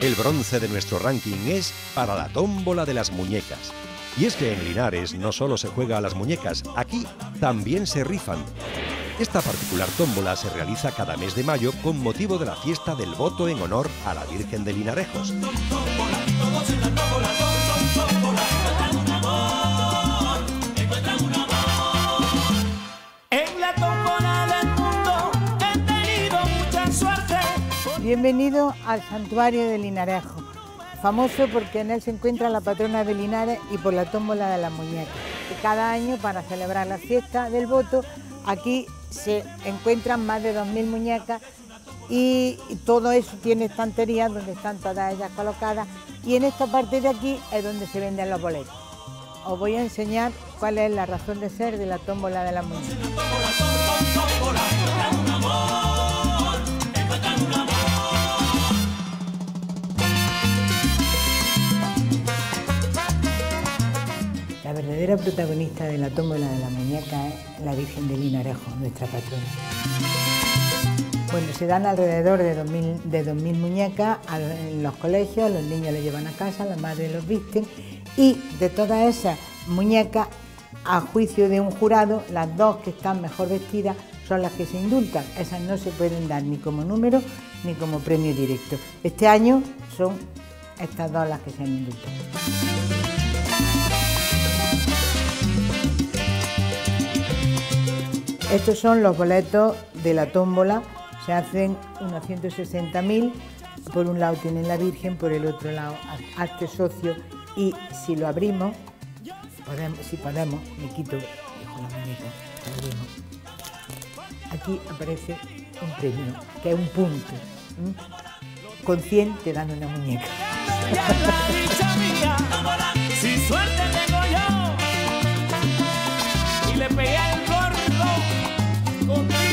El bronce de nuestro ranking es para la tómbola de las muñecas. Y es que en Linares no solo se juega a las muñecas, aquí también se rifan. Esta particular tómbola se realiza cada mes de mayo con motivo de la fiesta del voto en honor a la Virgen de Linarejos. Bienvenido al santuario de Linarejo, famoso porque en él se encuentra la patrona de Linares y por la tómbola de las muñecas. Y cada año, para celebrar la fiesta del voto, aquí se encuentran más de 2.000 muñecas y todo eso tiene estanterías donde están todas ellas colocadas y en esta parte de aquí es donde se venden los boletos. Os voy a enseñar cuál es la razón de ser de la tómbola de las muñecas. Verdadera protagonista de la tómbola de la muñeca es la Virgen de Linarejo, nuestra patrona. Bueno, se dan alrededor de 2.000 de muñecas en los colegios, los niños las llevan a casa, las madres los visten y de todas esas muñecas, a juicio de un jurado, las dos que están mejor vestidas son las que se indultan. Esas no se pueden dar ni como número ni como premio directo. Este año son estas dos las que se han indultado. Estos son los boletos de la tómbola, se hacen unos 160.000, por un lado tienen la Virgen, por el otro lado arte socio. Y si lo abrimos, si podemos, me quito, dejo la muñeca, aquí aparece un premio, que es un punto. Con 100 te dan una muñeca. México.